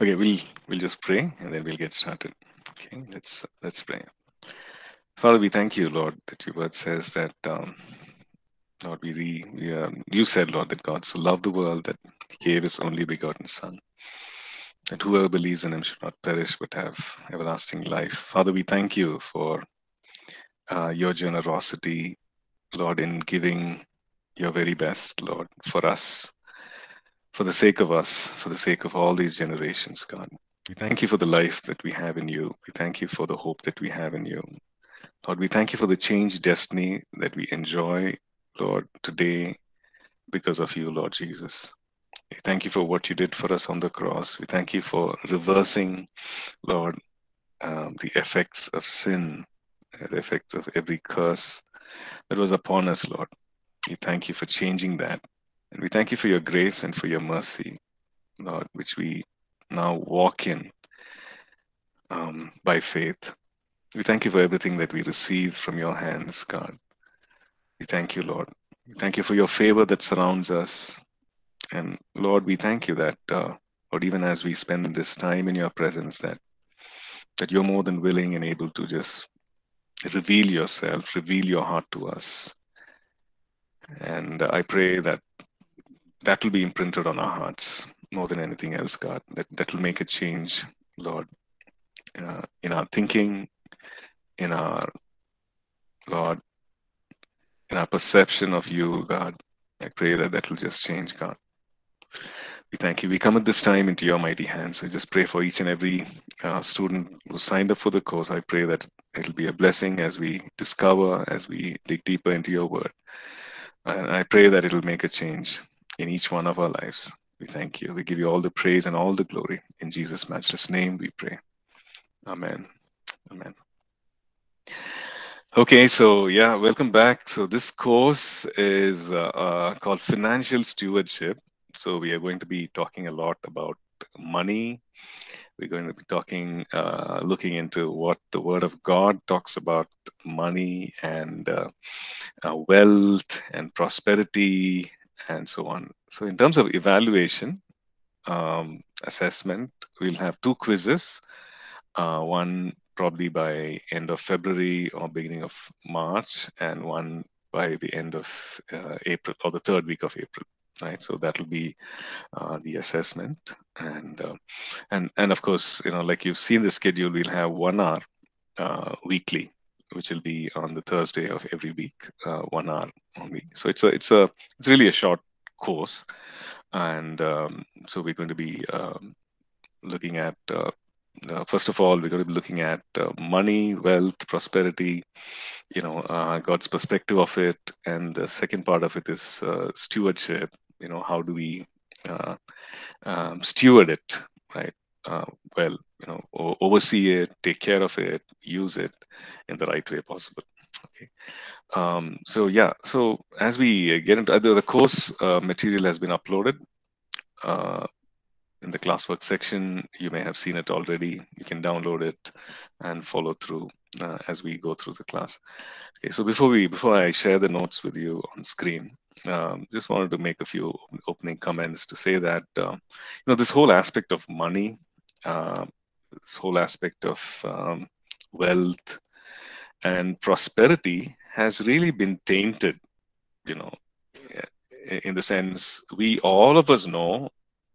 Okay, we'll we'll just pray and then we'll get started. Okay, let's let's pray. Father, we thank you, Lord, that your word says that um, Lord, we, re, we uh, you said, Lord, that God so loved the world that he gave his only begotten Son, that whoever believes in him should not perish but have everlasting life. Father, we thank you for uh, your generosity, Lord, in giving your very best, Lord, for us, for the sake of us, for the sake of all these generations, God. We thank you for the life that we have in you. We thank you for the hope that we have in you. Lord, we thank you for the changed destiny that we enjoy, Lord, today because of you, Lord Jesus. We thank you for what you did for us on the cross. We thank you for reversing, Lord, um, the effects of sin, the effects of every curse that was upon us, Lord. We thank you for changing that. And we thank you for your grace and for your mercy, Lord, which we now walk in um, by faith. We thank you for everything that we receive from your hands, God. We thank you, Lord. We thank you for your favor that surrounds us. And Lord, we thank you that, uh, even as we spend this time in your presence, that that you're more than willing and able to just reveal yourself, reveal your heart to us. And I pray that that will be imprinted on our hearts more than anything else, God. That that will make a change, Lord, uh, in our thinking, in our Lord, in our perception of you, God. I pray that that will just change, God. We thank you. We come at this time into your mighty hands. I just pray for each and every uh, student who signed up for the course. I pray that it'll be a blessing as we discover, as we dig deeper into your word. And I pray that it'll make a change in each one of our lives. We thank you. We give you all the praise and all the glory. In Jesus' matchless name we pray. Amen. Amen. Okay, so yeah, welcome back. So this course is uh, uh, called Financial Stewardship. So we are going to be talking a lot about money. We're going to be talking, uh, looking into what the Word of God talks about money and uh, uh, wealth and prosperity and so on. So in terms of evaluation, um, assessment, we'll have two quizzes. Uh, one probably by end of February or beginning of March, and one by the end of uh, April or the third week of April. Right, so that will be uh, the assessment, and uh, and and of course, you know, like you've seen the schedule, we'll have one hour uh, weekly, which will be on the Thursday of every week, uh, one hour only. So it's a it's a it's really a short course, and um, so we're going to be um, looking at uh, uh, first of all, we're going to be looking at uh, money, wealth, prosperity, you know, uh, God's perspective of it. And the second part of it is uh, stewardship. You know, how do we um, steward it, right? Uh, well, you know, oversee it, take care of it, use it in the right way possible. Okay. Um, so yeah, so as we get into the, the course material has been uploaded in the classwork section. You may have seen it already. You can download it and follow through uh, as we go through the class. Okay, so before we before I share the notes with you on screen, um, just wanted to make a few opening comments to say that uh, you know this whole aspect of money, uh, this whole aspect of um, wealth and prosperity has really been tainted. You know, in the sense we all of us know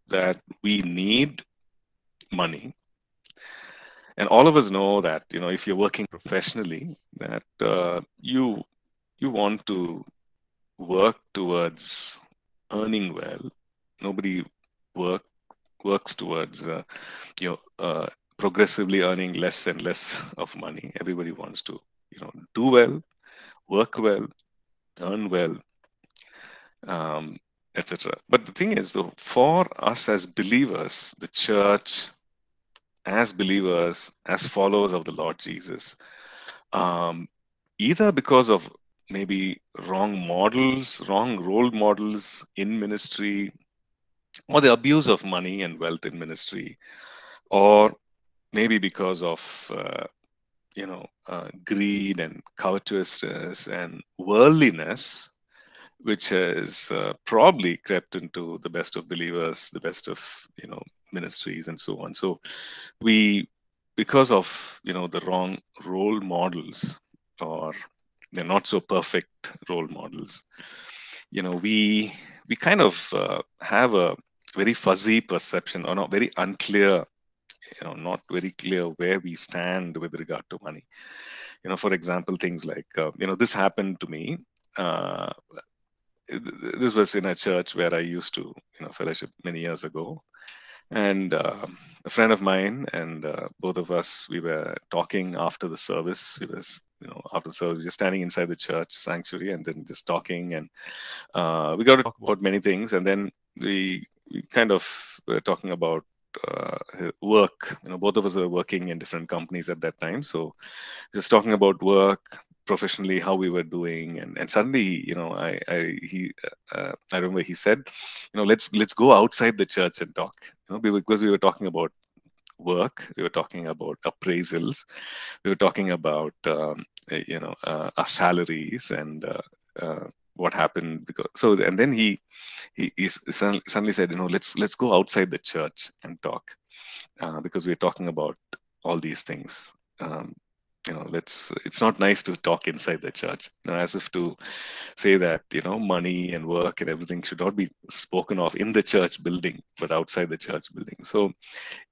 that we need money and all of us know that you know if you're working professionally that uh, you you want to work towards earning well nobody work works towards uh, you know uh, progressively earning less and less of money everybody wants to you know do well work well earn well um, etc. But the thing is, though, for us as believers, the church, as believers, as followers of the Lord Jesus, um, either because of maybe wrong models, wrong role models in ministry, or the abuse of money and wealth in ministry, or maybe because of uh, you know uh, greed and covetousness and worldliness which has uh, probably crept into the best of believers, the best of you know ministries and so on. So we, because of you know the wrong role models or they're not so perfect role models, you know we we kind of uh, have a very fuzzy perception or not very unclear you know not very clear where we stand with regard to money. You know for example things like uh, you know this happened to me uh, this was in a church where i used to you know fellowship many years ago. And uh, a friend of mine and uh, both of us we were talking after the service. We was you know after service just standing inside the church sanctuary and then just talking and uh, we got to talk about many things and then we, we kind of were talking about uh, work. You know, both of us were working in different companies at that time. So, just talking about work professionally, how we were doing, and and suddenly, you know, I I he uh, I remember he said, you know, let's let's go outside the church and talk. You know, because we were talking about work, we were talking about appraisals, we were talking about um, you know uh, our salaries and uh, uh, what happened because so and then he he, he suddenly said you know let's let's go outside the church and talk uh, because we're talking about all these things. Um, you know let's it's not nice to talk inside the church you know as if to say that you know money and work and everything should not be spoken of in the church building but outside the church building. So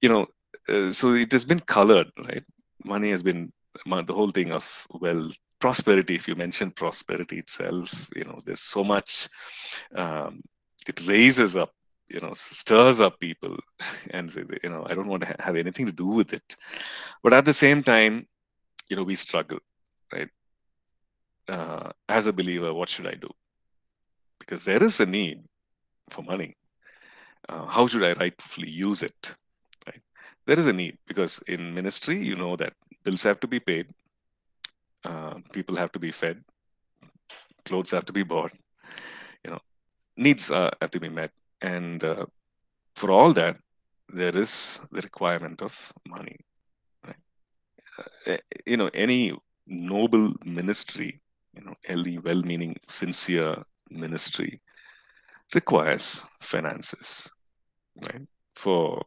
you know uh, so it has been colored right? Money has been the whole thing of wealth prosperity if you mention prosperity itself you know there's so much um, it raises up you know stirs up people and you know i don't want to have anything to do with it. But at the same time you know we struggle right? Uh, as a believer what should i do? Because there is a need for money. Uh, how should i rightfully use it there is a need because in ministry you know that bills have to be paid uh, people have to be fed, clothes have to be bought, you know, needs uh, have to be met, and uh, for all that, there is the requirement of money. Right? Uh, you know, any noble ministry, you know, any well-meaning, sincere ministry requires finances, right? For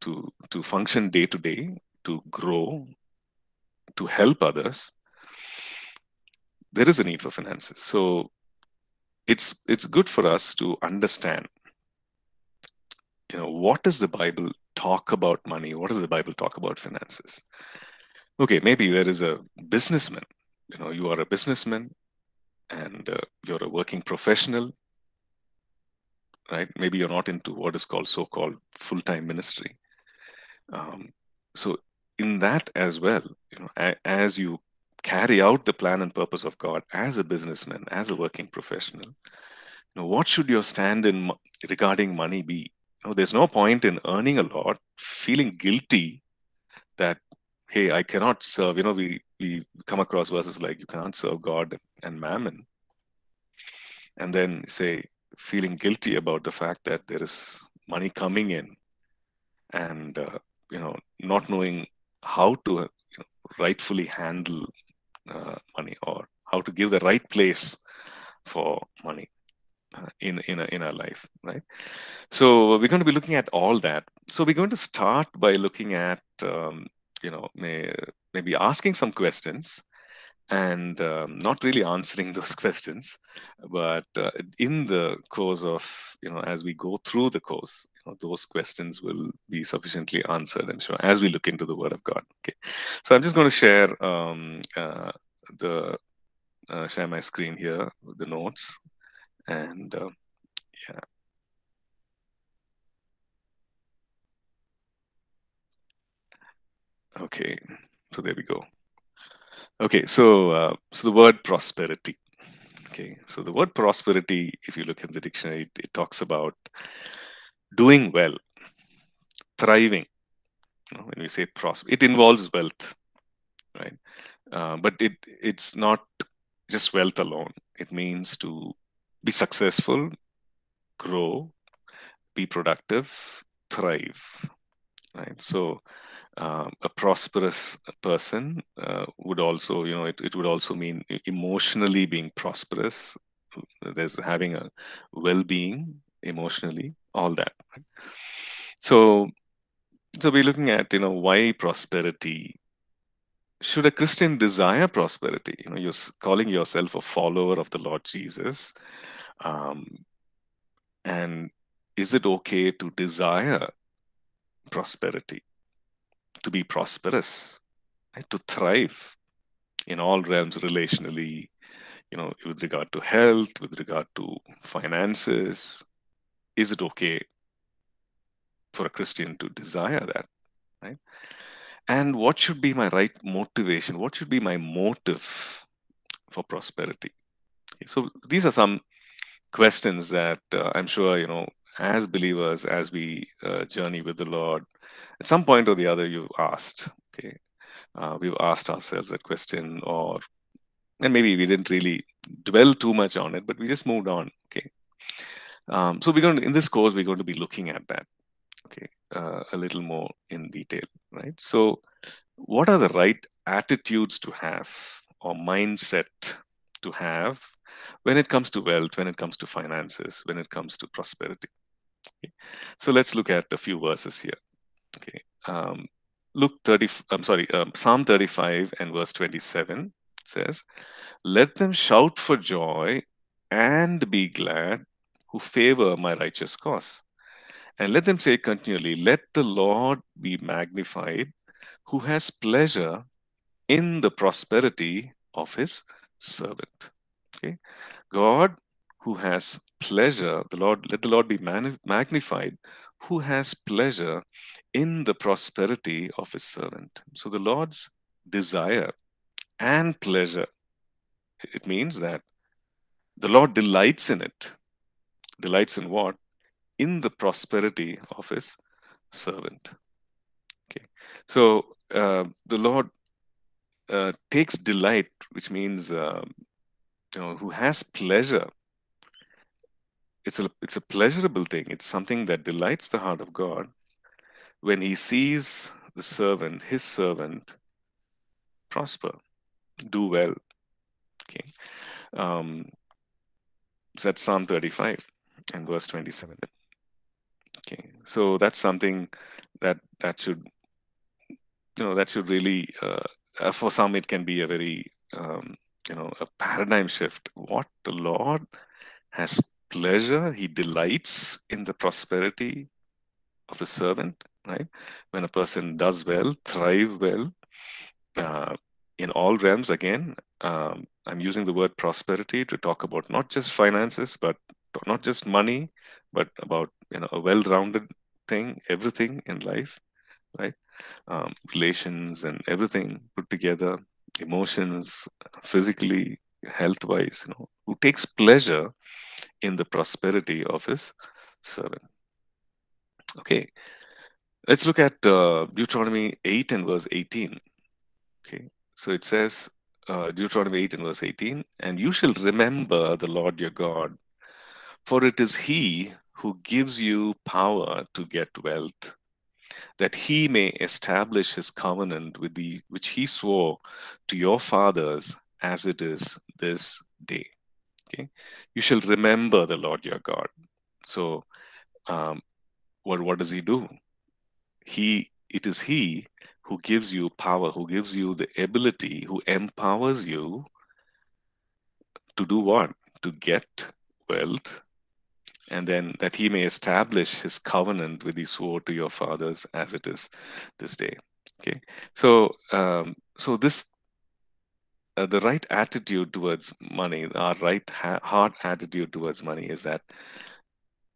to to function day to day, to grow, to help others, there is a need for finances. So it's it's good for us to understand you know what does the bible talk about money? What does the bible talk about finances? Okay maybe there is a businessman. You know you are a businessman and uh, you're a working professional right? Maybe you're not into what is called so-called full-time ministry um, so in that as well you know a, as you carry out the plan and purpose of God as a businessman, as a working professional, you know, what should your stand in regarding money be? You know, there's no point in earning a lot, feeling guilty that hey, I cannot serve. You know, we we come across verses like you cannot serve God and mammon, and then say feeling guilty about the fact that there is money coming in, and uh, you know, not knowing how to you know, rightfully handle uh, money or how to give the right place for money uh, in in, a, in our life right? So we're going to be looking at all that. So we're going to start by looking at um, you know may, maybe asking some questions and um, not really answering those questions but uh, in the course of you know as we go through the course those questions will be sufficiently answered i'm sure as we look into the word of god okay? So i'm just going to share um, uh, the uh, share my screen here the notes and uh, yeah. Okay so there we go. Okay, so uh, so the word prosperity. Okay, so the word prosperity, if you look in the dictionary, it, it talks about doing well, thriving. When we say prosper, it involves wealth, right? Uh, but it it's not just wealth alone. It means to be successful, grow, be productive, thrive, right? So uh, a prosperous person uh, would also, you know, it, it would also mean emotionally being prosperous. There's having a well-being emotionally, all that. So So we're looking at, you know, why prosperity. Should a Christian desire prosperity? You know, you're calling yourself a follower of the Lord Jesus. Um, and is it okay to desire prosperity, to be prosperous, right? to thrive in all realms relationally, you know, with regard to health, with regard to finances? Is it okay for a Christian to desire that, right? And what should be my right motivation? What should be my motive for prosperity? Okay, so these are some questions that uh, I'm sure you know as believers as we uh, journey with the Lord. At some point or the other, you've asked. Okay, uh, we've asked ourselves that question, or and maybe we didn't really dwell too much on it, but we just moved on. Okay. Um, so we're going to, in this course, we're going to be looking at that okay uh, a little more in detail right so what are the right attitudes to have or mindset to have when it comes to wealth when it comes to finances when it comes to prosperity okay. so let's look at a few verses here okay um, Luke 30 i'm sorry um, psalm 35 and verse 27 says let them shout for joy and be glad who favor my righteous cause and let them say continually, Let the Lord be magnified, who has pleasure in the prosperity of his servant. Okay. God, who has pleasure, the Lord, let the Lord be magnified, who has pleasure in the prosperity of his servant. So the Lord's desire and pleasure, it means that the Lord delights in it. Delights in what? in the prosperity of his servant. Okay, so uh, the Lord uh, takes delight, which means uh, you know who has pleasure. It's a it's a pleasurable thing. It's something that delights the heart of God when He sees the servant, His servant, prosper, do well. Okay, um, that's Psalm 35 and verse 27. Okay, so that's something that that should you know that should really uh, for some it can be a very um, you know a paradigm shift. What the Lord has pleasure, He delights in the prosperity of His servant. Right, when a person does well, thrive well, uh, in all realms. Again, um, I'm using the word prosperity to talk about not just finances, but not just money, but about you know a well-rounded thing, everything in life, right? Um, relations and everything put together, emotions, physically, health-wise, you know, who takes pleasure in the prosperity of his servant. Okay, let's look at uh, Deuteronomy 8 and verse 18. Okay, so it says, uh, Deuteronomy 8 and verse 18, and you shall remember the Lord your God for it is he who gives you power to get wealth, that he may establish his covenant with the which he swore to your fathers as it is this day. Okay, you shall remember the Lord your God. So, um, what what does he do? He it is he who gives you power, who gives you the ability, who empowers you to do what? To get wealth and then that he may establish his covenant with he swore to your fathers as it is this day okay? So um, so this uh, the right attitude towards money our right ha- heart attitude towards money is that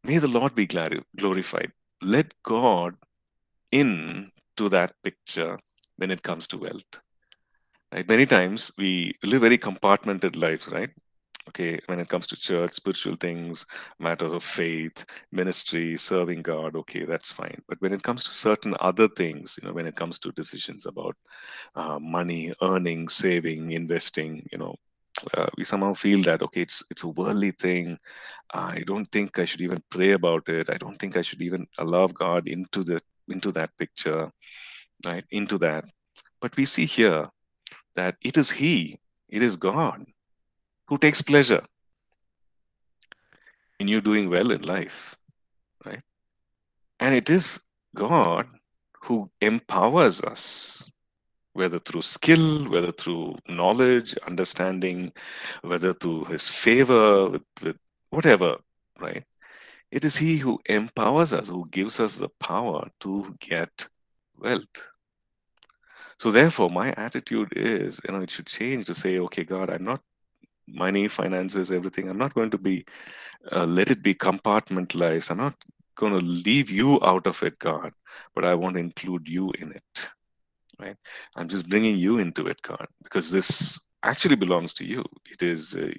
may the lord be glorified. Let god in to that picture when it comes to wealth right? Many times we live very compartmented lives right okay when it comes to church spiritual things matters of faith ministry serving god okay that's fine. But when it comes to certain other things you know when it comes to decisions about uh, money earning saving investing you know uh, we somehow feel that okay it's it's a worldly thing. I don't think i should even pray about it. I don't think i should even allow god into the into that picture right into that. But we see here that it is he it is god who takes pleasure in you doing well in life, right? And it is God who empowers us, whether through skill, whether through knowledge, understanding, whether through his favor, with, with whatever, right? It is he who empowers us, who gives us the power to get wealth. So therefore, my attitude is, you know, it should change to say, okay, God, I'm not money, finances, everything. I'm not going to be uh, let it be compartmentalized. I'm not going to leave you out of it, God, but I want to include you in it. Right? I'm just bringing you into it, God, because this actually belongs to you. It is uh,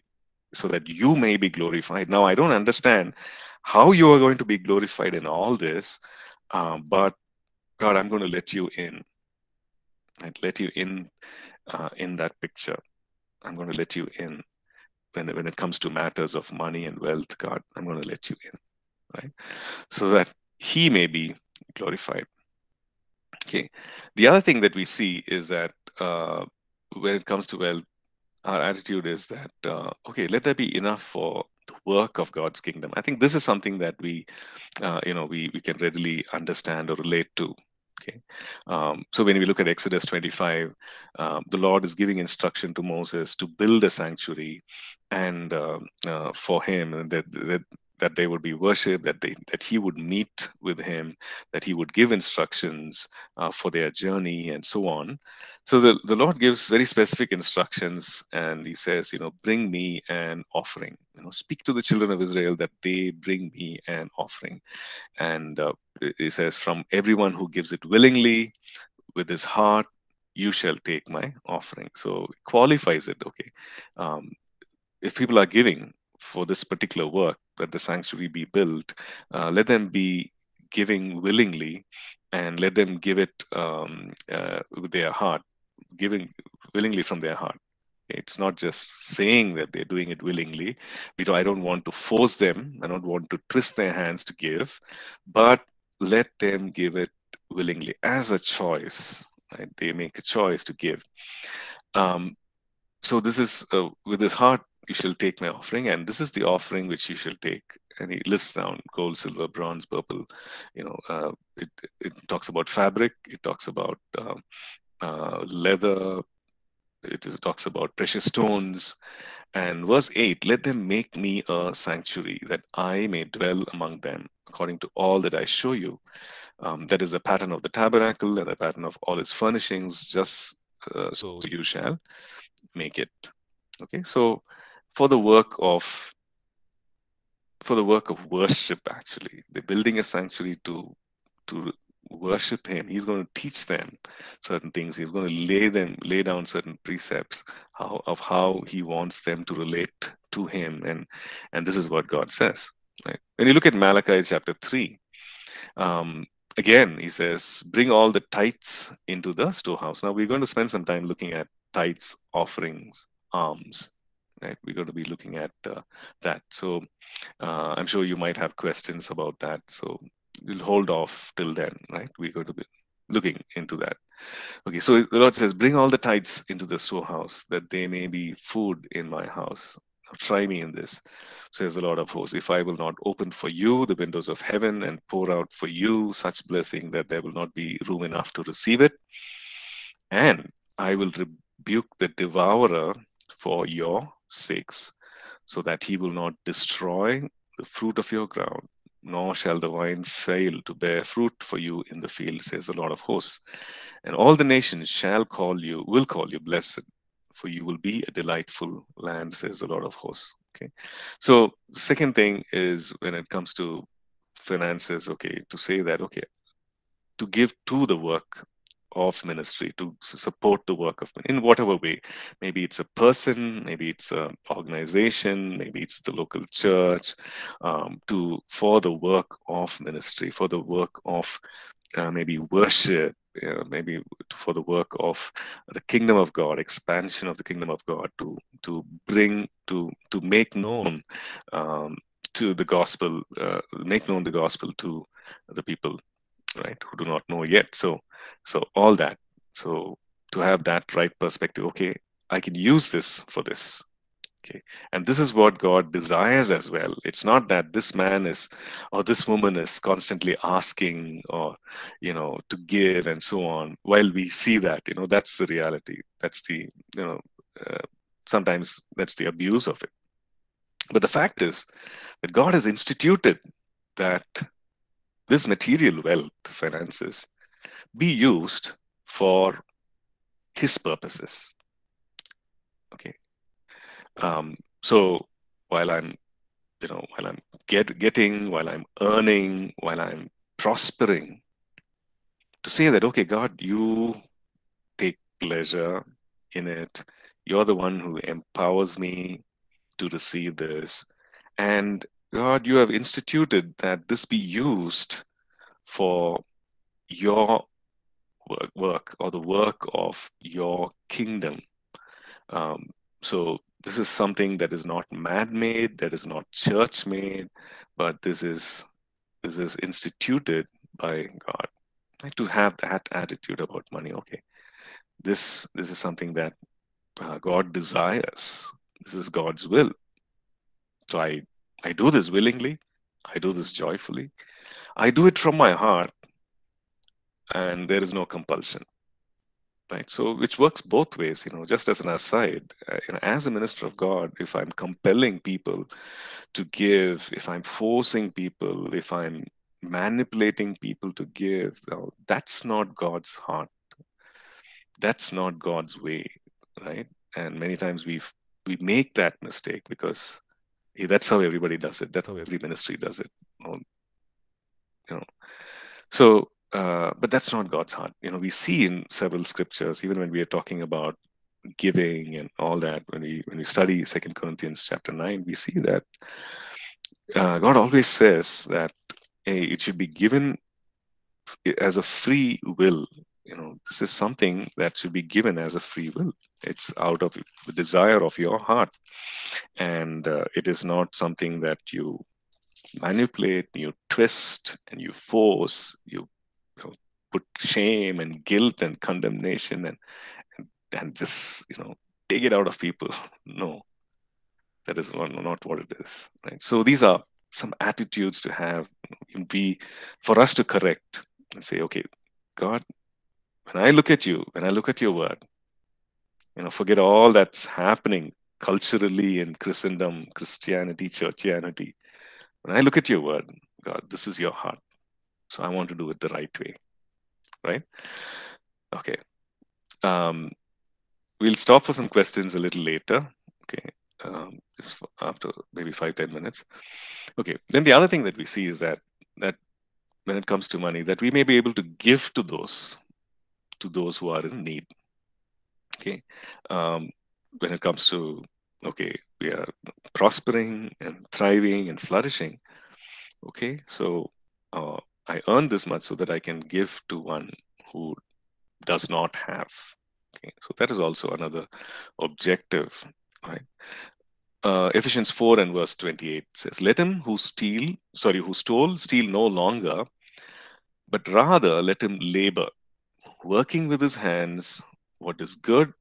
so that you may be glorified. Now, I don't understand how you are going to be glorified in all this, um, but God, I'm going to let you in. I'd let you in uh, in that picture. I'm going to let you in when, when it comes to matters of money and wealth, God, I'm going to let you in, right? So that he may be glorified. Okay. The other thing that we see is that uh, when it comes to wealth, our attitude is that, uh, okay, let there be enough for the work of God's kingdom. I think this is something that we, uh, you know, we, we can readily understand or relate to. Okay, um, so when we look at Exodus 25, um, the Lord is giving instruction to Moses to build a sanctuary, and uh, uh, for him, that, that that they would be worshipped, that they that he would meet with him, that he would give instructions uh, for their journey, and so on. So the, the Lord gives very specific instructions, and he says, you know, bring me an offering. You know, speak to the children of Israel that they bring me an offering. And uh, he says, from everyone who gives it willingly, with his heart, you shall take my offering. So qualifies it. Okay, um, if people are giving for this particular work that the sanctuary be built, uh, let them be giving willingly, and let them give it um, uh, with their heart, giving willingly from their heart. It's not just saying that they're doing it willingly. We don't, I don't want to force them. I don't want to twist their hands to give, but let them give it willingly as a choice. Right? They make a choice to give. Um, so this is uh, with his heart you shall take my offering and this is the offering which you shall take. And he lists down gold silver bronze purple you know uh, it, it talks about fabric it talks about uh, uh, leather it, is, it talks about precious stones. And verse 8 let them make me a sanctuary that i may dwell among them according to all that i show you. Um, that is the pattern of the tabernacle and the pattern of all its furnishings just uh, so you shall make it. Okay so for the work of for the work of worship actually. They're building a sanctuary to to worship him. He's going to teach them certain things. He's going to lay them lay down certain precepts how, of how he wants them to relate to him. And and this is what god says right? When you look at malachi chapter 3 um, again he says bring all the tithes into the storehouse. Now we're going to spend some time looking at tithes offerings alms right? We're going to be looking at uh, that. So uh, I'm sure you might have questions about that. So we'll hold off till then, right? We're going to be looking into that. Okay, so the Lord says, bring all the tithes into the storehouse that they may be food in my house. Try me in this, says the Lord of hosts. If I will not open for you the windows of heaven and pour out for you such blessing that there will not be room enough to receive it, and I will rebuke the devourer for your sakes, so that he will not destroy the fruit of your ground, nor shall the vine fail to bear fruit for you in the field, says the Lord of hosts. And all the nations shall call you, will call you blessed, for you will be a delightful land, says the Lord of hosts. Okay. So second thing is when it comes to finances, okay, to say that, okay, to give to the work of ministry to support the work of in whatever way. Maybe it's a person maybe it's an organization maybe it's the local church um, to for the work of ministry for the work of uh, maybe worship uh, maybe for the work of the kingdom of god expansion of the kingdom of god to to bring to to make known um, to the gospel uh, make known the gospel to the people right who do not know yet so so all that so to have that right perspective okay i can use this for this Okay. And this is what God desires as well. It's not that this man is or this woman is constantly asking or, you know, to give and so on. While we see that, you know, that's the reality. That's the, you know, uh, sometimes that's the abuse of it. But the fact is that God has instituted that this material wealth, finances, be used for His purposes. Okay. Um, so while I'm, you know, while I'm get, getting, while I'm earning, while I'm prospering, to say that, okay, God, you take pleasure in it. You're the one who empowers me to receive this. And God, you have instituted that this be used for your work, work or the work of your kingdom. Um, so this is something that is not man-made, that is not church-made, but this is this is instituted by God. Like to have that attitude about money. Okay, this this is something that uh, God desires. This is God's will. So I I do this willingly. I do this joyfully. I do it from my heart, and there is no compulsion right so which works both ways you know just as an aside uh, you know, as a minister of god if i'm compelling people to give if i'm forcing people if i'm manipulating people to give well, that's not god's heart that's not god's way right and many times we we make that mistake because that's how everybody does it that's how every ministry does it you know so uh, but that's not God's heart. You know, we see in several scriptures, even when we are talking about giving and all that, when we when we study Second Corinthians chapter nine, we see that uh, God always says that hey, it should be given as a free will. You know, this is something that should be given as a free will. It's out of the desire of your heart, and uh, it is not something that you manipulate, you twist, and you force, you put shame and guilt and condemnation and, and and just you know take it out of people. No. That is not what it is right? So these are some attitudes to have. Be for us to correct and say okay god when i look at you when i look at your word you know forget all that's happening culturally in christendom christianity churchianity when i look at your word god this is your heart so i want to do it the right way right? Okay. Um, we'll stop for some questions a little later. Okay. Um, just after maybe five ten minutes. Okay. Then the other thing that we see is that that when it comes to money, that we may be able to give to those to those who are in need. Okay. Um, when it comes to okay, we are prospering and thriving and flourishing. Okay, so uh, I earn this much so that I can give to one who does not have. Okay, so that is also another objective, right? Uh, Ephesians 4 and verse 28 says, Let him who steal, sorry, who stole, steal no longer, but rather let him labor, working with his hands what is good,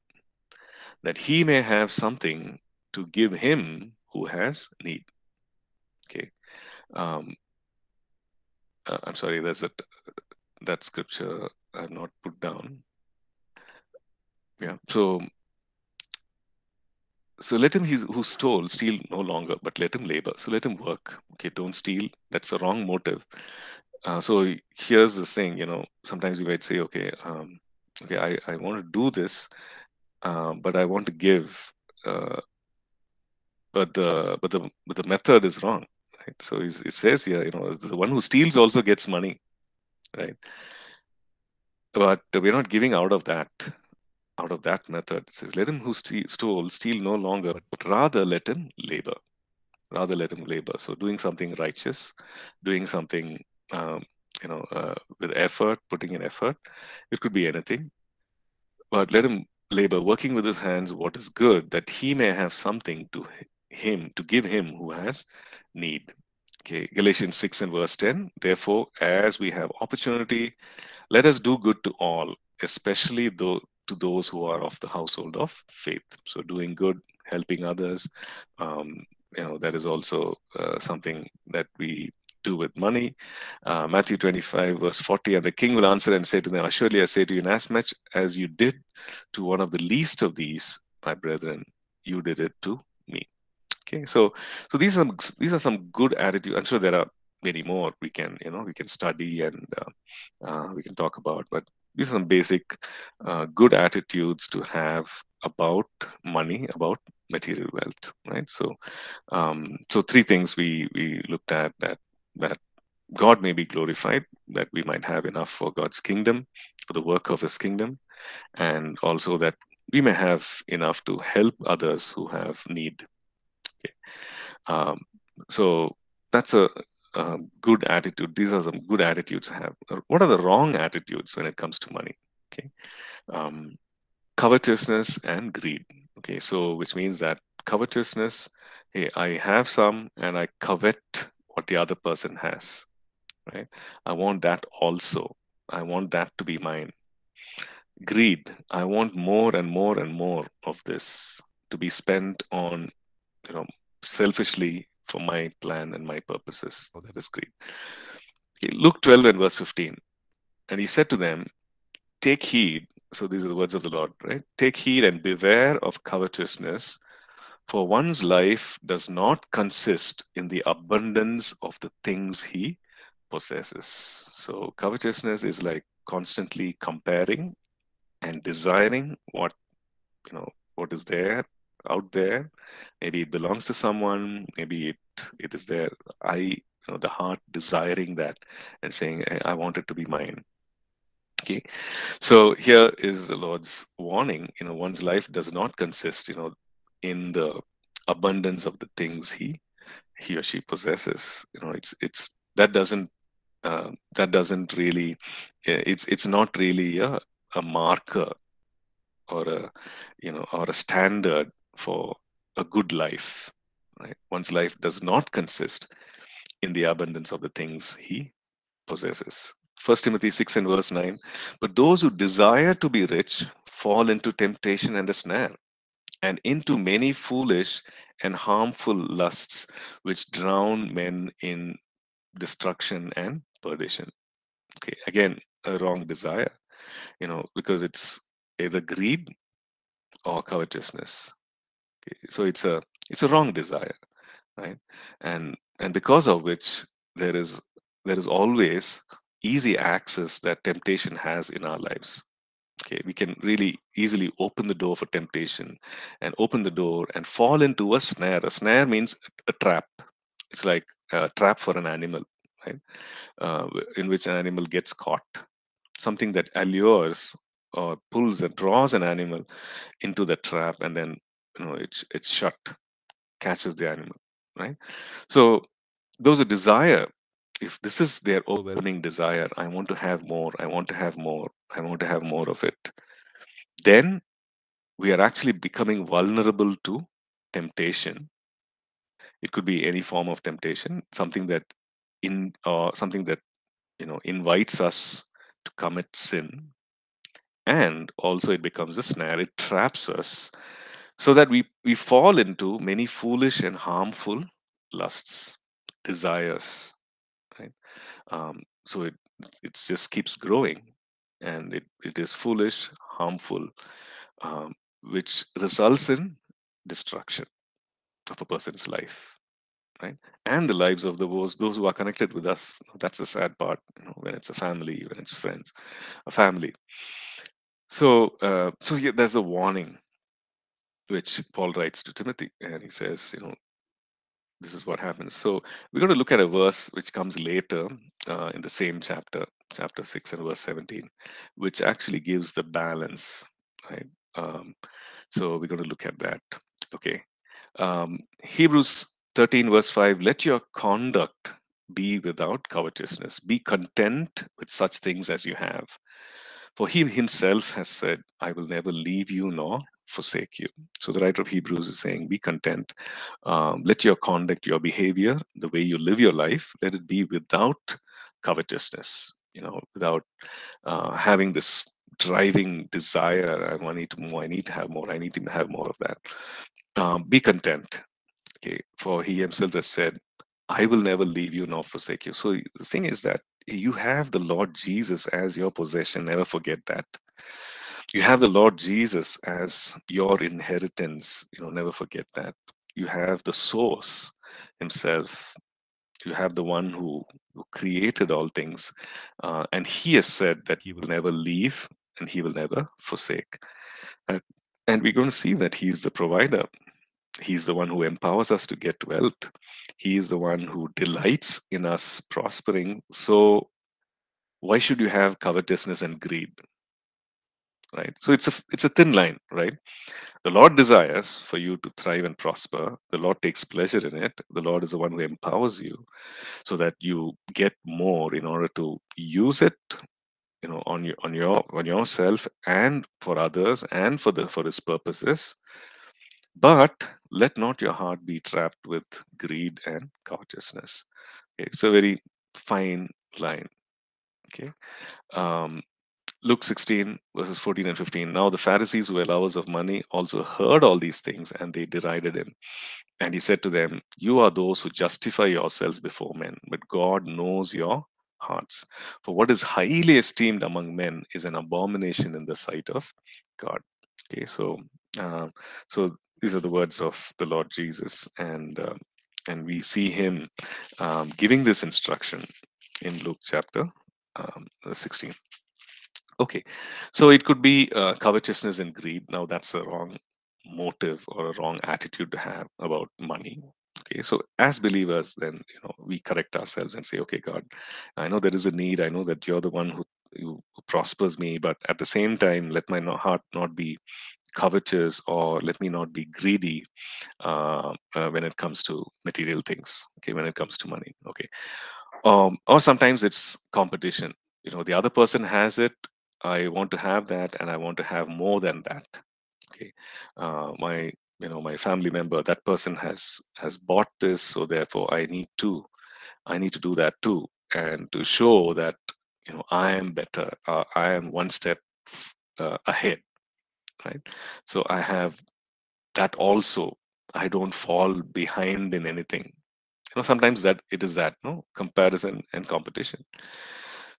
that he may have something to give him who has need. Okay. Um, uh, I'm sorry, there's that that scripture I have not put down. Yeah, so so let him who stole steal no longer, but let him labor. So let him work. Okay, don't steal. That's a wrong motive. Uh, so here's the thing. You know, sometimes you might say, okay, um, okay, I I want to do this, uh, but I want to give. Uh, but the but the but the method is wrong right? So it says here, you know, the one who steals also gets money, right? But we're not giving out of that, out of that method. It says, let him who steal, stole steal no longer, but rather let him labor, rather let him labor. So doing something righteous, doing something, um, you know, uh, with effort, putting in effort. It could be anything, but let him labor, working with his hands what is good, that he may have something to him, to give him who has need. Okay, Galatians 6 and verse 10. Therefore, as we have opportunity, let us do good to all, especially though, to those who are of the household of faith. So, doing good, helping others. Um, you know, that is also uh, something that we do with money. Uh, Matthew 25, verse 40, and the king will answer and say to them, Assuredly I say to you, much as you did to one of the least of these, my brethren, you did it to me. Okay, so so these are these are some good attitudes. I'm sure there are many more we can you know we can study and uh, uh, we can talk about, but these are some basic uh, good attitudes to have about money, about material wealth, right? So, um, so three things we we looked at that that God may be glorified, that we might have enough for God's kingdom, for the work of His kingdom, and also that we may have enough to help others who have need. Okay. Um, so that's a, a, good attitude. These are some good attitudes to have. What are the wrong attitudes when it comes to money? Okay. Um, covetousness and greed. Okay, so which means that covetousness, hey, I have some and I covet what the other person has. Right? I want that also. I want that to be mine. Greed, I want more and more and more of this to be spent on, you know, selfishly for my plan and my purposes. So that is greed. Luke 12 and verse 15. And he said to them, Take heed so these are the words of the Lord, right? Take heed and beware of covetousness, for one's life does not consist in the abundance of the things he possesses. So covetousness is like constantly comparing and desiring what you know what is there out there. Maybe it belongs to someone. Maybe it it is there. I you know the heart desiring that and saying I want it to be mine Okay, so here is the Lord's warning. You know, one's life does not consist, you know, in the abundance of the things he he or she possesses. You know, it's it's that doesn't uh, that doesn't really it's it's not really a, a marker or a you know or a standard for a good life. Right, one's life does not consist in the abundance of the things he possesses. first Timothy 6 and verse 9. But those who desire to be rich fall into temptation and a snare, and into many foolish and harmful lusts, which drown men in destruction and perdition. Okay, again, a wrong desire, you know, because it's either greed or covetousness. Okay, so it's a it's a wrong desire, right? And and because of which there is there is always easy access that temptation has in our lives. Okay, we can really easily open the door for temptation and open the door and fall into a snare. A snare means a trap. It's like a trap for an animal, right? Uh, in which an animal gets caught. Something that allures or pulls and draws an animal into the trap, and then you know it's it's shut, catches the animal, right? So those are desire if this is their overwhelming desire, I want to have more, I want to have more, I want to have more of it, then we are actually becoming vulnerable to temptation. It could be any form of temptation, something that in uh, something that you know invites us to commit sin. And also it becomes a snare, it traps us so that we, we fall into many foolish and harmful lusts, desires, right? Um, so it it just keeps growing, and it, it is foolish, harmful, um, which results in destruction of a person's life, right? And the lives of those those who are connected with us. That's the sad part, you know, when it's a family, when it's friends, a family. So, uh, so yeah, there's a warning which Paul writes to Timothy, and he says, you know, this is what happens. So we're going to look at a verse which comes later uh, in the same chapter, chapter 6 and verse 17, which actually gives the balance, right? Um, so we're going to look at that. Okay. Um, Hebrews 13, verse 5 let your conduct be without covetousness, be content with such things as you have. For he himself has said, I will never leave you nor forsake you. So the writer of Hebrews is saying, be content. Um, let your conduct, your behavior, the way you live your life, let it be without covetousness, you know, without uh, having this driving desire. I need to more, I need to have more, I need to have more of that. um, be content. Okay, for he himself has said, I will never leave you nor forsake you. So the thing is that you have the Lord Jesus as your possession. Never forget that. You have the Lord Jesus as your inheritance. You know, never forget that. You have the source himself. You have the one who, who created all things. Uh, and he has said that he will never leave and he will never forsake. Uh, and we're going to see that he's the provider. He's the one who empowers us to get wealth. He is the one who delights in us prospering. So, why should you have covetousness and greed? Right. So it's a it's a thin line, right? The Lord desires for you to thrive and prosper. The Lord takes pleasure in it. The Lord is the one who empowers you so that you get more in order to use it you know on your on your on yourself and for others and for the for his purposes but let not your heart be trapped with greed and covetousness okay, it's a very fine line okay um, Luke 16, verses 14 and 15. Now the Pharisees who were lovers of money also heard all these things and they derided him. And he said to them, You are those who justify yourselves before men, but God knows your hearts. For what is highly esteemed among men is an abomination in the sight of God. Okay, so uh, so these are the words of the Lord Jesus, and uh, and we see him um, giving this instruction in Luke chapter um, 16. Okay, so it could be uh, covetousness and greed. Now that's a wrong motive or a wrong attitude to have about money. Okay, so as believers, then you know we correct ourselves and say, okay, God, I know there is a need. I know that you're the one who, who prospers me, but at the same time, let my heart not be covetous or let me not be greedy uh, uh, when it comes to material things. Okay, when it comes to money. Okay, um, or sometimes it's competition. You know, the other person has it I want to have that and I want to have more than that. Okay. Uh, my you know my family member that person has has bought this so therefore i need to i need to do that too. And to show that you know i am better uh, i am one step uh, ahead right? So i have that also. I don't fall behind in anything. You know sometimes that it is that no? Comparison and competition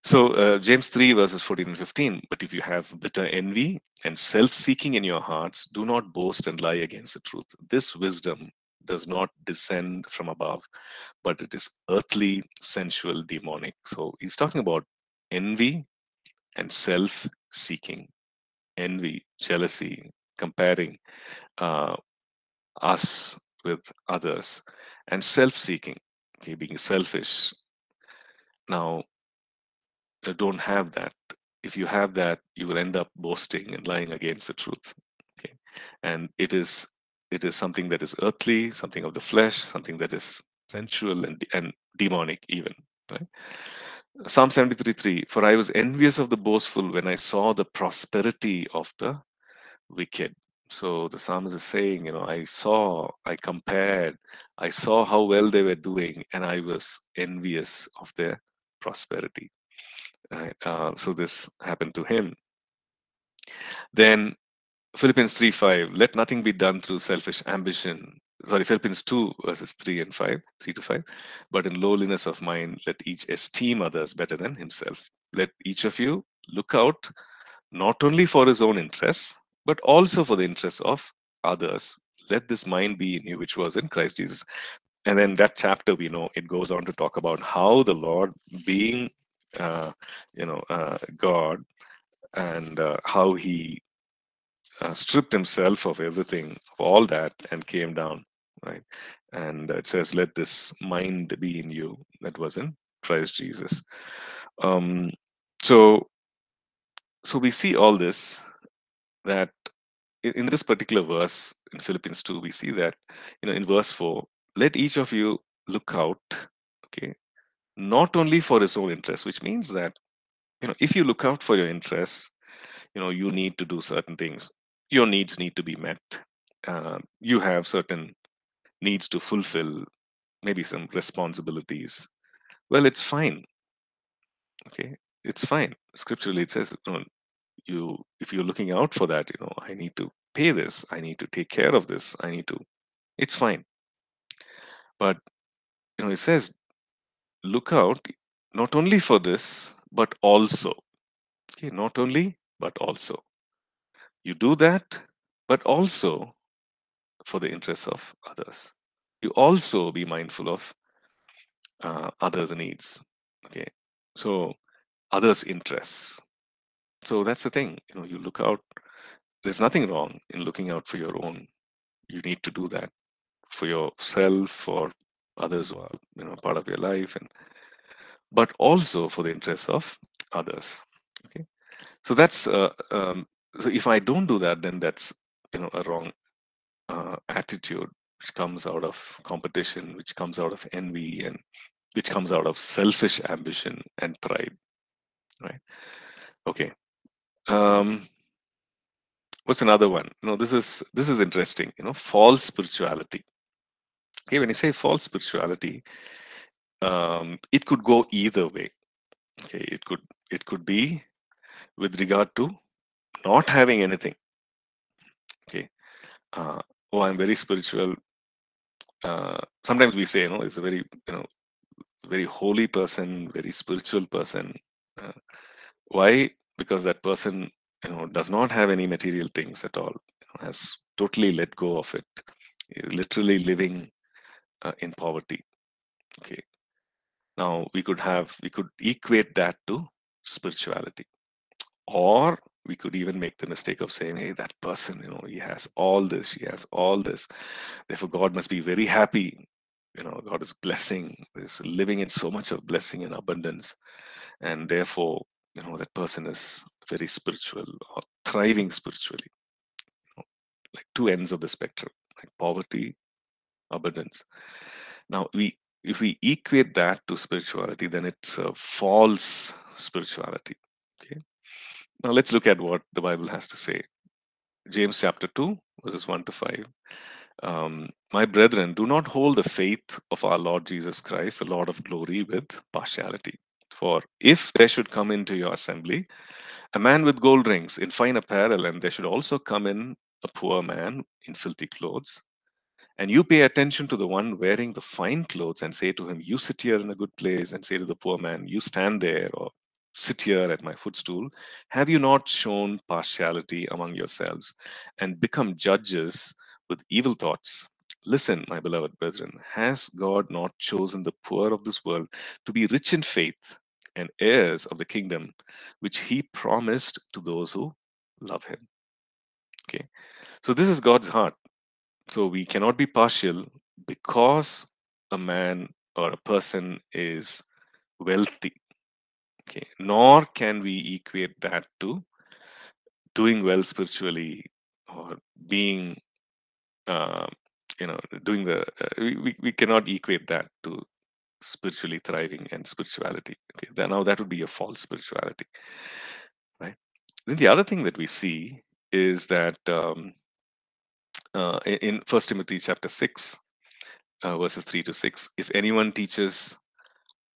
so uh, James 3 verses 14 and 15. But if you have bitter envy and self-seeking in your hearts, do not boast and lie against the truth. This wisdom does not descend from above, but it is earthly, sensual, demonic. So he's talking about envy and self-seeking, envy, jealousy, comparing uh, us with others, and self-seeking, okay, being selfish. Now, don't have that. If you have that, you will end up boasting and lying against the truth. Okay, and it is it is something that is earthly, something of the flesh, something that is sensual and and demonic even. Right? Psalm 73:3 For I was envious of the boastful when I saw the prosperity of the wicked. So the psalmist is saying, you know, I saw, I compared, I saw how well they were doing, and I was envious of their prosperity. Right? Uh, so this happened to him. Then Philippians 3 5, let nothing be done through selfish ambition. Sorry, Philippians 2 verses 3 and 5, 3 to 5. But in lowliness of mind, let each esteem others better than himself. Let each of you look out not only for his own interests, but also for the interests of others. Let this mind be in you, which was in Christ Jesus. And then that chapter, we know, it goes on to talk about how the Lord, being you know, uh, God and uh, how he uh, stripped himself of everything, of all that, and came down, right? And it says, "Let this mind be in you that was in Christ Jesus." Um, so, so we see all this that in, in this particular verse in Philippians two, we see that you know in verse four, let each of you look out, okay, not only for his own interest, which means that you know if you look out for your interests, you know you need to do certain things. Your needs need to be met. Uh, you have certain needs to fulfill, maybe some responsibilities. Well, it's fine. Okay, it's fine. Scripturally, it says you, know, you if you're looking out for that, you know, I need to pay this. I need to take care of this. I need to. It's fine. But you know, it says, look out not only for this, but also. Okay, not only, but also. You do that, but also for the interests of others. You also be mindful of uh, others' needs. Okay, so others' interests. So that's the thing. You know, you look out. There's nothing wrong in looking out for your own. You need to do that for yourself, for others who are you know part of your life, and but also for the interests of others. Okay, so that's uh, um, so if I don't do that, then that's you know a wrong uh, attitude which comes out of competition, which comes out of envy, and which comes out of selfish ambition and pride. Right? Okay. Um, what's another one? You know, this is this is interesting. You know, false spirituality. Okay, when you say false spirituality, um, it could go either way. Okay, it could it could be with regard to not having anything. Okay, uh, oh, I'm very spiritual. Uh, sometimes we say, you know, it's a very you know very holy person, very spiritual person. Uh, why? Because that person, you know, does not have any material things at all. You know, has totally let go of it. Literally living uh, in poverty. Okay. Now we could have we could equate that to spirituality, or we could even make the mistake of saying, "Hey, that person, you know, he has all this, he has all this. Therefore, God must be very happy you know god is blessing is living in so much of blessing and abundance and therefore you know that person is very spiritual or thriving spiritually you know, like two ends of the spectrum like poverty abundance. Now we if we equate that to spirituality then it's a false spirituality okay? Now let's look at what the bible has to say. James chapter 2 verses 1 to 5 um, my brethren, do not hold the faith of our Lord Jesus Christ, the Lord of glory, with partiality. For if there should come into your assembly a man with gold rings in fine apparel, and there should also come in a poor man in filthy clothes, and you pay attention to the one wearing the fine clothes and say to him, You sit here in a good place, and say to the poor man, You stand there, or sit here at my footstool, have you not shown partiality among yourselves and become judges with evil thoughts. Listen, my beloved brethren, has God not chosen the poor of this world to be rich in faith and heirs of the kingdom which he promised to those who love him? Okay, so this is God's heart. So we cannot be partial because a man or a person is wealthy. Okay, nor can we equate that to doing well spiritually or being uh, you know doing the uh, we, we cannot equate that to spiritually thriving and spirituality okay then now that would be a false spirituality right then the other thing that we see is that um, uh, in first timothy chapter 6 uh, verses 3 to 6 if anyone teaches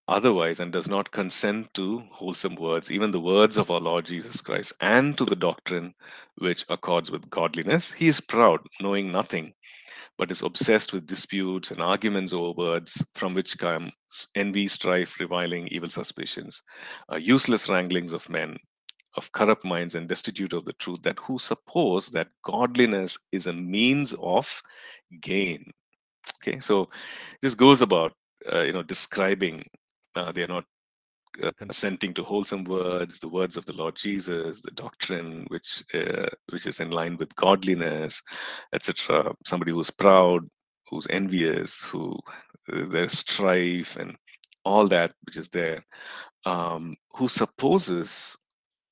otherwise and does not consent to wholesome words, even the words of our Lord Jesus Christ, and to the doctrine which accords with godliness, he is proud, knowing nothing, but is obsessed with disputes and arguments over words, from which come envy, strife, reviling, evil suspicions, uh, useless wranglings of men. Of corrupt minds and destitute of the truth, that who suppose that godliness is a means of gain. Okay, so this goes about uh, you know describing uh, they are not uh, consenting to wholesome words, the words of the Lord Jesus, the doctrine which uh, which is in line with godliness, etc. Somebody who's proud, who's envious, who uh, there's strife and all that which is there, um, who supposes,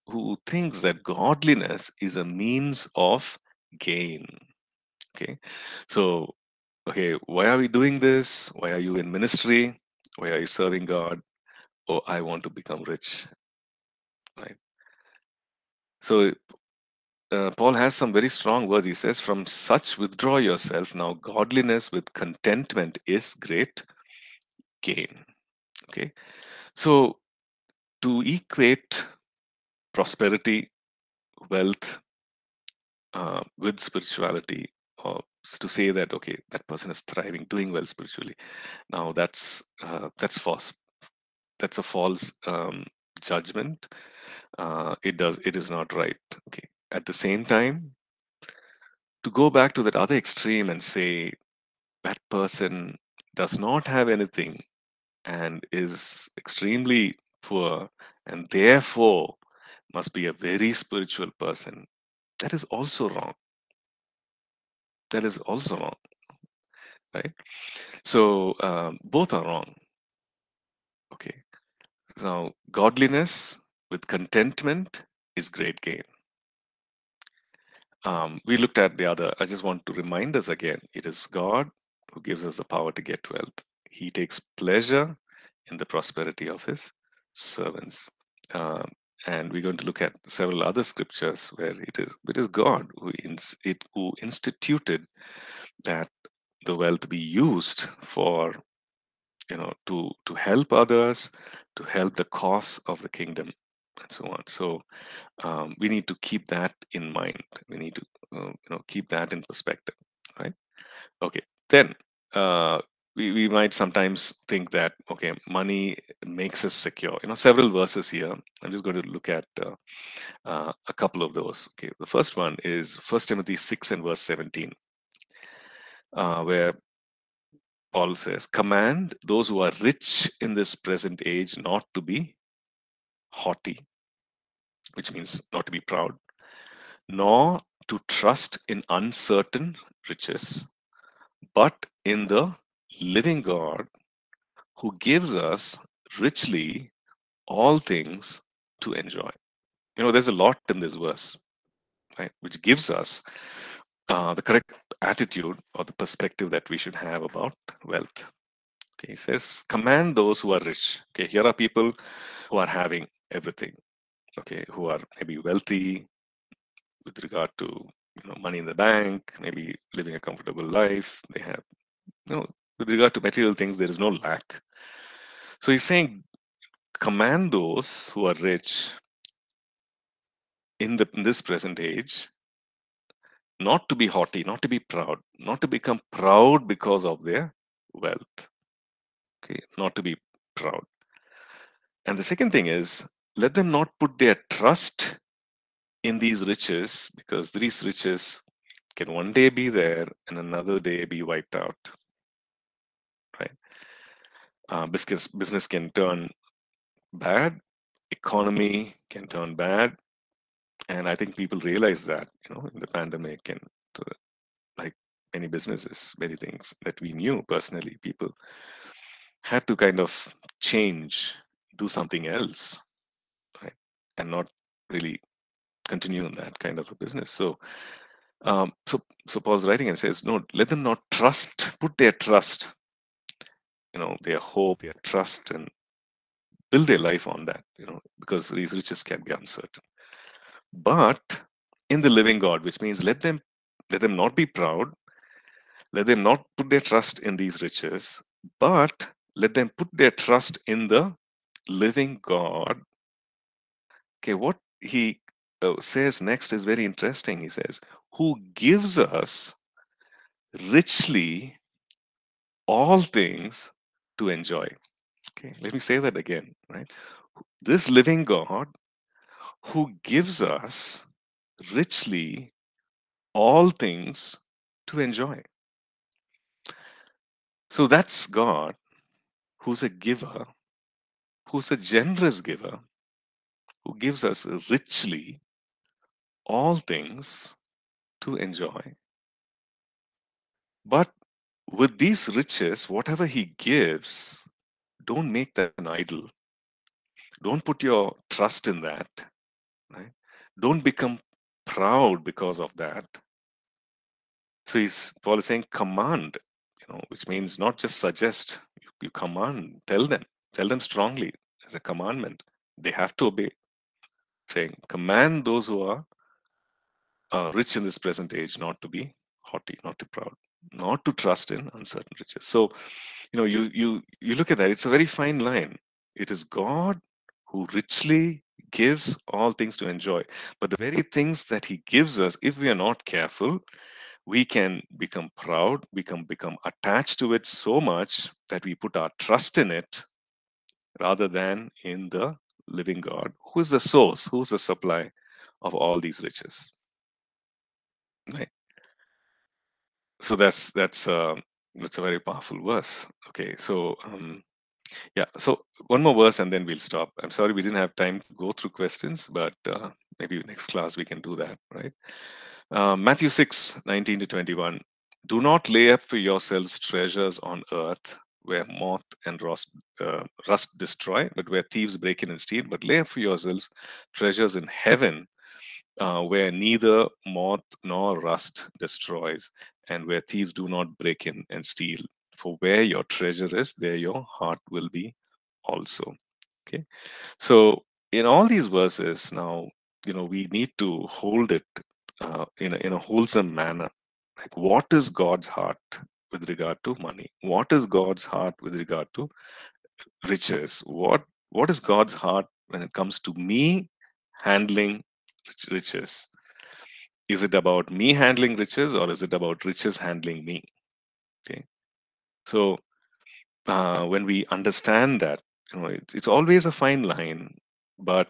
who thinks that godliness is a means of gain. Okay, so okay, why are we doing this? Why are you in ministry? Why are you serving God? Oh, I want to become rich. Right. So uh, Paul has some very strong words. He says, From such withdraw yourself. Now, godliness with contentment is great gain. Okay. So, to equate prosperity, wealth, uh, with spirituality or to say that okay that person is thriving doing well spiritually. Now that's uh, that's false. That's a false um, judgment. Uh, it does it is not right okay. At the same time to go back to that other extreme and say that person does not have anything and is extremely poor and therefore must be a very spiritual person. That is also wrong. That is also wrong right? So um, both are wrong. Okay. Now godliness with contentment is great gain. Um, we looked at the other i just want to remind us again it is god who gives us the power to get wealth. He takes pleasure in the prosperity of his servants. Um, and we're going to look at several other scriptures where it is it is God who ins, it who instituted that the wealth be used for you know to to help others to help the cause of the kingdom and so on. So um, we need to keep that in mind. We need to uh, you know keep that in perspective right? Okay then uh, we, we might sometimes think that okay money makes us secure. You know several verses here. I'm just going to look at uh, uh, a couple of those. Okay the first one is first timothy 6 and verse 17 uh, where paul says command those who are rich in this present age not to be haughty which means not to be proud nor to trust in uncertain riches but in the living God who gives us richly all things to enjoy. You know, there's a lot in this verse, right, which gives us uh, the correct attitude or the perspective that we should have about wealth. Okay, he says, command those who are rich. Okay, here are people who are having everything. Okay, who are maybe wealthy with regard to you know money in the bank, maybe living a comfortable life. They have you know with regard to material things, there is no lack. So he's saying, command those who are rich in, the, in this present age not to be haughty, not to be proud, not to become proud because of their wealth. Okay, not to be proud. And the second thing is, let them not put their trust in these riches because these riches can one day be there and another day be wiped out? Uh, business business can turn bad, economy can turn bad, and I think people realize that you know in the pandemic and like many businesses, many things that we knew personally, people had to kind of change, do something else, right, and not really continue in that kind of a business. So. Um, so, so Paul's writing and says, no, let them not trust, put their trust you know their hope their trust and build their life on that you know because these riches can be uncertain. But in the living god which means let them let them not be proud let them not put their trust in these riches but let them put their trust in the living god. Okay what he uh, says next is very interesting. He says who gives us richly all things to enjoy. Okay, let me say that again, right? This living God who gives us richly all things to enjoy. So that's God who's a giver, who's a generous giver, who gives us richly all things to enjoy. But with these riches, whatever he gives, don't make that an idol. Don't put your trust in that. Right? Don't become proud because of that. So he's Paul is saying command, you know, which means not just suggest, you, you command, tell them, tell them strongly as a commandment. They have to obey. Saying, command those who are uh, rich in this present age not to be haughty, not to proud not to trust in uncertain riches. So, you know, you you you look at that, it's a very fine line. It is God who richly gives all things to enjoy. But the very things that He gives us, if we are not careful, we can become proud, we can become attached to it so much that we put our trust in it rather than in the living God, who is the source, who is the supply of all these riches. Right. So that's that's uh, that's a very powerful verse. Okay, so um, yeah, so one more verse and then we'll stop. I'm sorry we didn't have time to go through questions, but uh, maybe next class we can do that, right? Uh, Matthew 6, 19 to 21. Do not lay up for yourselves treasures on earth where moth and rust, uh, rust destroy, but where thieves break in and steal. But lay up for yourselves treasures in heaven uh, where neither moth nor rust destroys, and where thieves do not break in and steal. For where your treasure is, there your heart will be also. Okay. So in all these verses, now, you know, we need to hold it uh, in, a, in a wholesome manner. Like, what is God's heart with regard to money? What is God's heart with regard to riches? What What is God's heart when it comes to me handling riches? Is it about me handling riches, or is it about riches handling me? Okay, so uh, when we understand that, you know, it's, it's always a fine line, but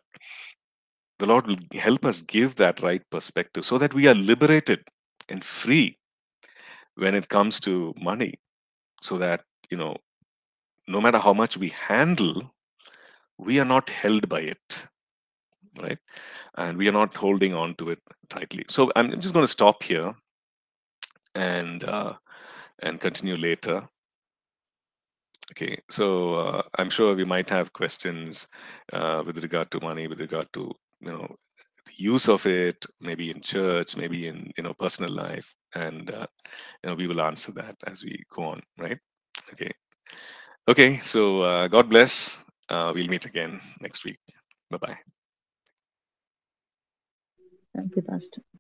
the Lord will help us give that right perspective so that we are liberated and free when it comes to money. So that, you know, no matter how much we handle, we are not held by it, right? And we are not holding on to it tightly. So I'm just going to stop here and uh, and continue later. Okay, so uh, I'm sure we might have questions uh, with regard to money, with regard to you know the use of it maybe in church maybe in you know personal life and uh, you know we will answer that as we go on right? Okay. Okay so uh, god bless. Uh, we'll meet again next week. Bye bye thank you pastor